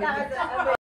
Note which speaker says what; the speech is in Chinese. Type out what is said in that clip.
Speaker 1: 大概在